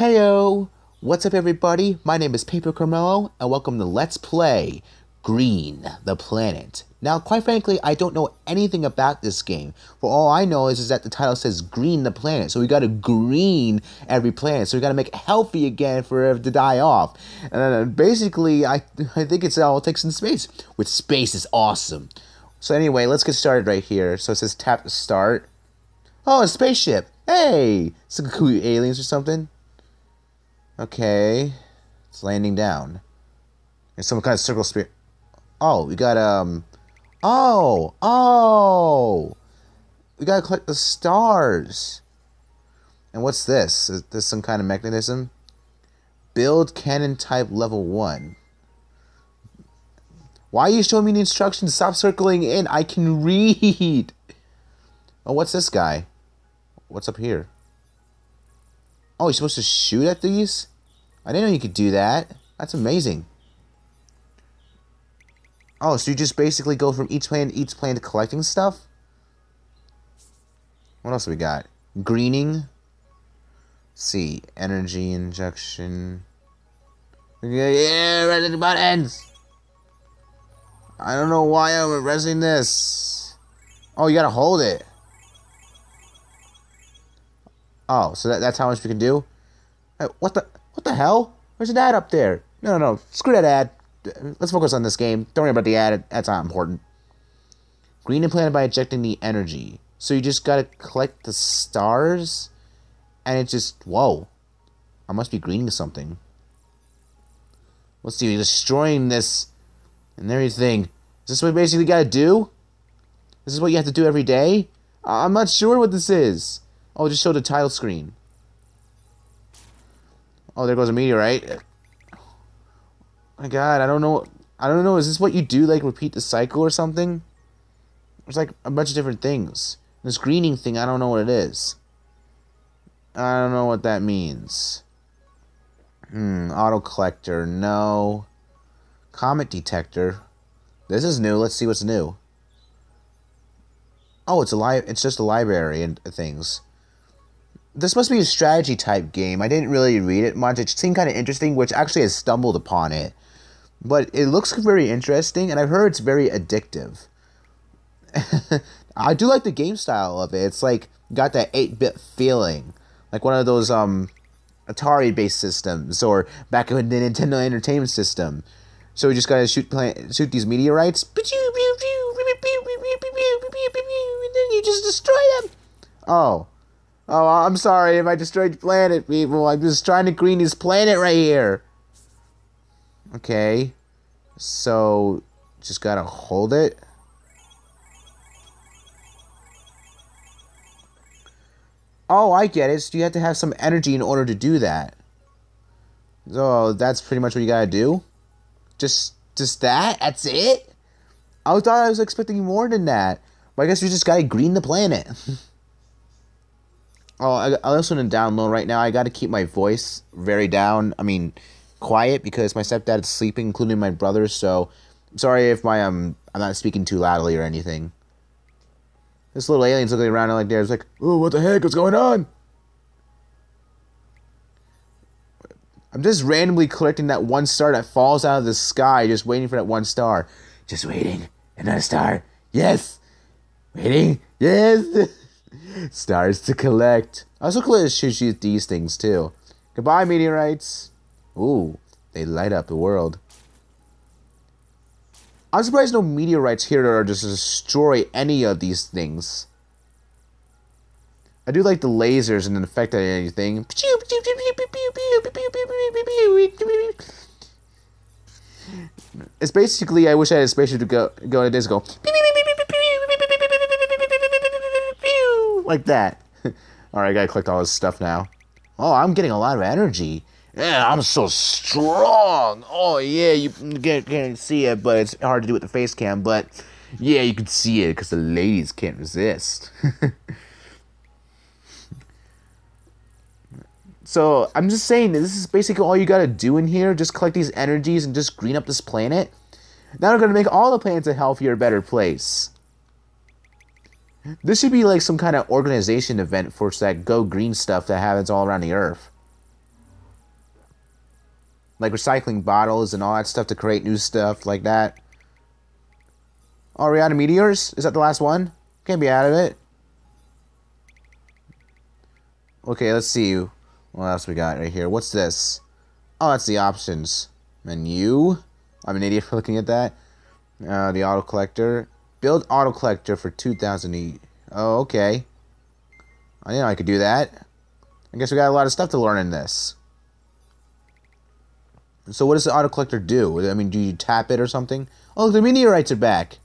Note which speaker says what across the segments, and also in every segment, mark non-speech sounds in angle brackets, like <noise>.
Speaker 1: Heyo! What's up, everybody? My name is Paper Carmelo, and welcome to Let's Play Green the Planet. Now, quite frankly, I don't know anything about this game. For all I know is, is that the title says Green the Planet, so we gotta green every planet. So we gotta make it healthy again for it to die off. And uh, basically, I I think it's all it takes in space. Which space is awesome. So anyway, let's get started right here. So it says tap to start. Oh, a spaceship. Hey, some cool aliens or something. Okay, it's landing down. There's some kind of circle spirit. Oh, we got um. Oh, oh, we gotta collect the stars. And what's this? Is this some kind of mechanism? Build cannon type level one. Why are you showing me the instructions? Stop circling in. I can read. Oh, what's this guy? What's up here? Oh, you're supposed to shoot at these? I didn't know you could do that. That's amazing. Oh, so you just basically go from each plane to each plane to collecting stuff? What else we got? Greening. Let's see, energy injection. Yeah, ready buttons. I don't know why I'm pressing this. Oh, you gotta hold it. Oh, so that, that's how much we can do? What the what the hell? There's an ad up there. No, no, no. Screw that ad. Let's focus on this game. Don't worry about the ad. That's not important. Green implanted by ejecting the energy. So you just gotta collect the stars, and it just whoa. I must be green greening something. Let's see. Destroying this and everything. Is this what you basically gotta do? This is what you have to do every day? I'm not sure what this is. Oh, just show the title screen. Oh, there goes a meteorite. my god, I don't know. I don't know. Is this what you do? Like repeat the cycle or something? There's like a bunch of different things. This greening thing, I don't know what it is. I don't know what that means. Hmm, auto collector, no. Comet detector. This is new. Let's see what's new. Oh, it's a li- It's just a library and things this must be a strategy type game. I didn't really read it much. It seemed kind of interesting, which actually I stumbled upon it. But it looks very interesting, and I've heard it's very addictive. I do like the game style of it. It's like got that 8-bit feeling. Like one of those um Atari based systems or back in the Nintendo Entertainment System. So we just gotta shoot play, shoot these meteorites. And then you just destroy them. Oh. Oh, I'm sorry if I destroyed planet, people. I'm just trying to green this planet right here. Okay. So, just gotta hold it. Oh, I get it. So you have to have some energy in order to do that. So that's pretty much what you gotta do. Just, just that. That's it. I thought I was expecting more than that. But I guess you just gotta green the planet. <laughs> Oh, I, I listen to down low right now. I got to keep my voice very down. I mean, quiet because my stepdad is sleeping, including my brother. So, sorry if my um I'm not speaking too loudly or anything. This little alien's looking around like there's like, oh, what the heck? What's going on? I'm just randomly collecting that one star that falls out of the sky, just waiting for that one star. Just waiting. Another star. Yes. Waiting. Yes. <laughs> Stars to collect. I also collect shoot these things too. Goodbye, meteorites. Ooh, they light up the world. I'm surprised no meteorites here are just destroy any of these things. I do like the lasers and the effect on anything. It's basically I wish I had a spaceship to go go to this go like that. <laughs> all right, I gotta collect all this stuff now. Oh, I'm getting a lot of energy. Yeah, I'm so strong. Oh yeah, you can't, can't see it, but it's hard to do with the face cam. But yeah, you can see it because the ladies can't resist. <laughs> so I'm just saying this is basically all you gotta do in here. Just collect these energies and just green up this planet. Now we're gonna make all the planets a healthier, better place. This should be like some kind of organization event for that Go Green stuff that happens all around the Earth. like recycling bottles and all that stuff to create new stuff like that. Out of meteors? Is that the last one? Can't be out of it. Okay, let's see. What else we got right here? What's this? Oh, that's the options menu. I'm an idiot <laughs> for looking at that. Uh, the auto collector. Build auto collector for 2,000 each. Oh, okay. I know I could do that. I guess we got a lot of stuff to learn in this. So what does the auto collector do? I mean, do you tap it or something? Oh, the meteorites are back.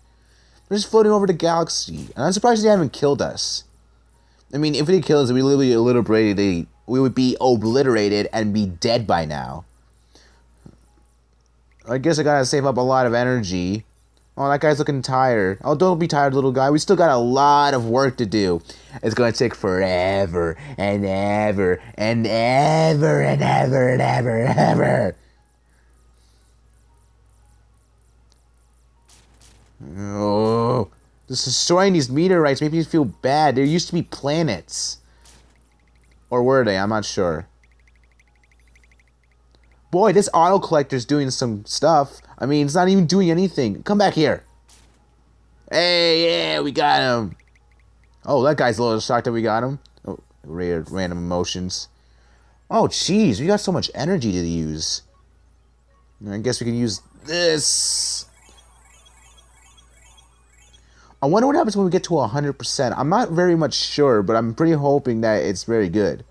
Speaker 1: They're just floating over the galaxy. And I'm surprised they haven't killed us. I mean, if they killed us, we literally obliterated, we would be obliterated and be dead by now. I guess I gotta save up a lot of energy. Oh, that guy's looking tired. Oh, don't be tired, little guy. We still got a lot of work to do. It's gonna take forever and ever and ever and ever and ever and ever. Oh, just destroying these meteorites makes me feel bad. There used to be planets. Or were they? I'm not sure. Boy, this auto collector's doing some stuff. I mean, it's not even doing anything. Come back here. Hey, yeah, we got him. Oh, that guy's a little shocked that we got him. Oh, rare random emotions. Oh, jeez, we got so much energy to use. I guess we can use this. I wonder what happens when we get to 100%. I'm not very much sure, but I'm pretty hoping that it's very good.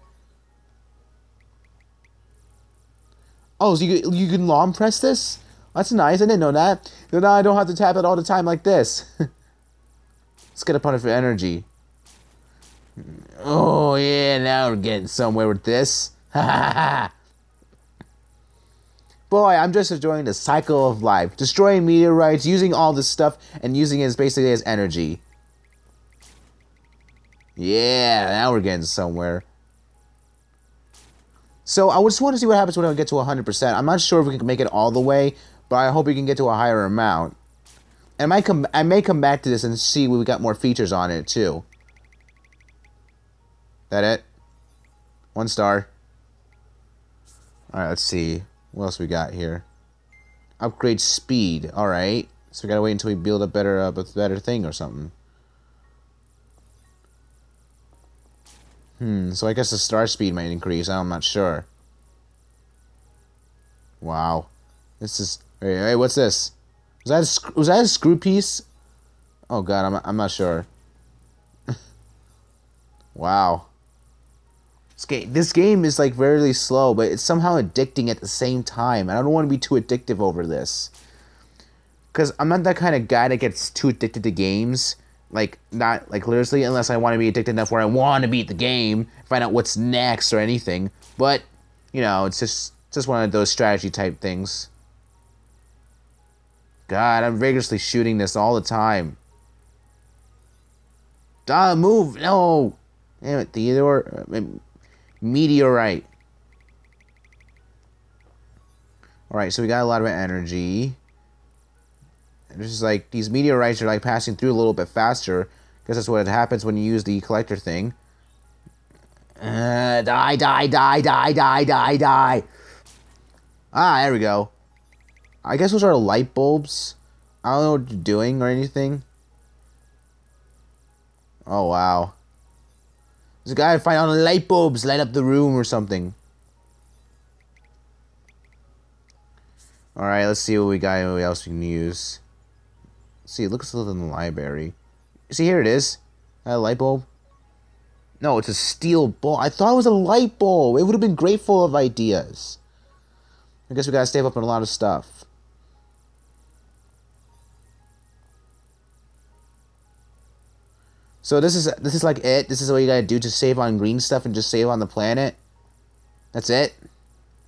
Speaker 1: Oh, so you, you can long press this? That's nice. I didn't know that. So now I don't have to tap it all the time like this. <laughs> Let's get on it for energy. Oh, yeah, now we're getting somewhere with this. <laughs> Boy, I'm just enjoying the cycle of life. Destroying meteorites, using all this stuff, and using it as basically as energy. Yeah, now we're getting somewhere. So I just want to see what happens when I get to 100%. I'm not sure if we can make it all the way, but I hope we can get to a higher amount. And I might come, I may come back to this and see we got more features on it too. That it? One star. Alright, let's see. What else we got here? Upgrade speed. All right. So we gotta wait until we build a better, uh, a better thing or something. Hmm. So I guess the star speed might increase. I'm not sure. Wow. This is. Hey, hey what's this? Was that a, was that a screw piece? Oh god, I'm I'm not sure. <laughs> wow. This game, this game is like very slow, but it's somehow addicting at the same time. And I don't want to be too addictive over this. Because I'm not that kind of guy that gets too addicted to games. Like, not, like, literally, unless I want to be addicted enough where I want to beat the game, find out what's next or anything. But, you know, it's just, just one of those strategy type things. God, I'm vigorously shooting this all the time. Ah, move! No! Damn it, Theodore. Meteorite. Alright, so we got a lot of energy. This is like, these meteorites are like passing through a little bit faster. Because that's what it happens when you use the collector thing. Uh, die, die, die, die, die, die, die. Ah, there we go. I guess those are light bulbs. I don't know what you're doing or anything. Oh, wow. There's a guy find on light bulbs, light up the room or something. Alright, let's see what we got what else we can use. See, it looks a little in the library. See, here it is. A light bulb. No, it's a steel bulb. I thought it was a light bulb. It would have been great full of ideas. I guess we gotta save up on a lot of stuff. So this is this is like it. This is what you gotta do to save on green stuff and just save on the planet. That's it.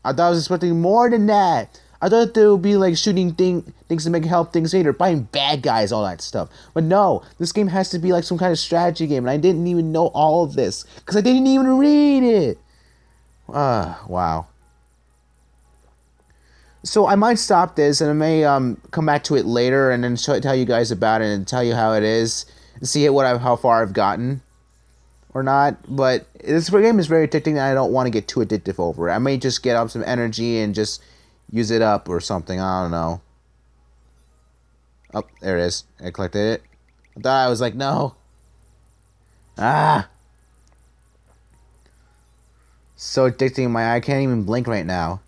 Speaker 1: I thought I was expecting more than that. I thought there would be like shooting thing things to make help things later, fighting bad guys, all that stuff. But no, this game has to be like some kind of strategy game, and I didn't even know all of this because I didn't even read it. Ah, uh, wow. So I might stop this, and I may um come back to it later, and then show, tell you guys about it and tell you how it is and see what I've, how far I've gotten or not. But this game is very addicting, and I don't want to get too addictive over it. I may just get up some energy and just use it up or something. I don't know. Oh, there it is. I collected it. I thought I was like, no. Ah! So addicting, my eye can't even blink right now.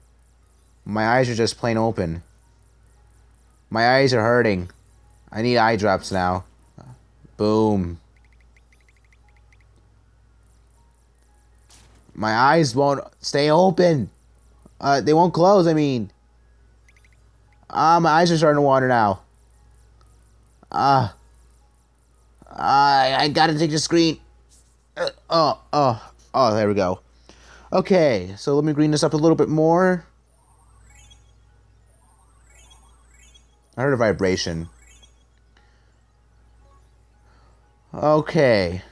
Speaker 1: My eyes are just plain open. My eyes are hurting. I need eye drops now. Boom. My eyes won't stay open. Uh, they won't close, I mean. Ah, my eyes are starting to water now. Ah. Uh, I, I gotta take the screen. Uh, oh, oh, oh, there we go. Okay, so let me green this up a little bit more. I heard a vibration. Okay.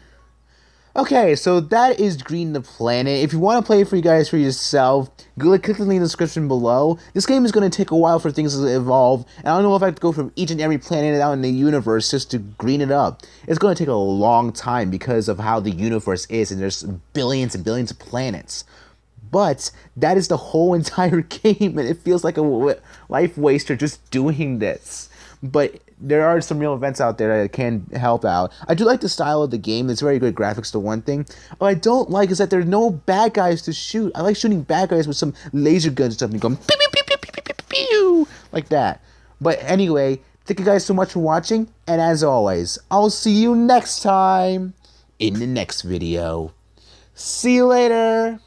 Speaker 1: Okay, so that is Green the Planet. If you want to play it for you guys for yourself, click the link in the description below. This game is going to take a while for things to evolve, and I don't know if I have to go from each and every planet out in the universe just to green it up. It's going to take a long time because of how the universe is, and there's billions and billions of planets. But that is the whole <laughs> entire game, and it feels like a life waster just doing this. But there are some real events out there that can help out. I do like the style of the game. It's very good graphics, the one thing. What I don't like is that there are no bad guys to shoot. I like shooting bad guys with some laser guns and stuff and going pew, pew, pew, pew, pew, pew, pew, like that. But anyway, thank you guys so much for watching. And as always, I'll see you next time in the next video. See you later.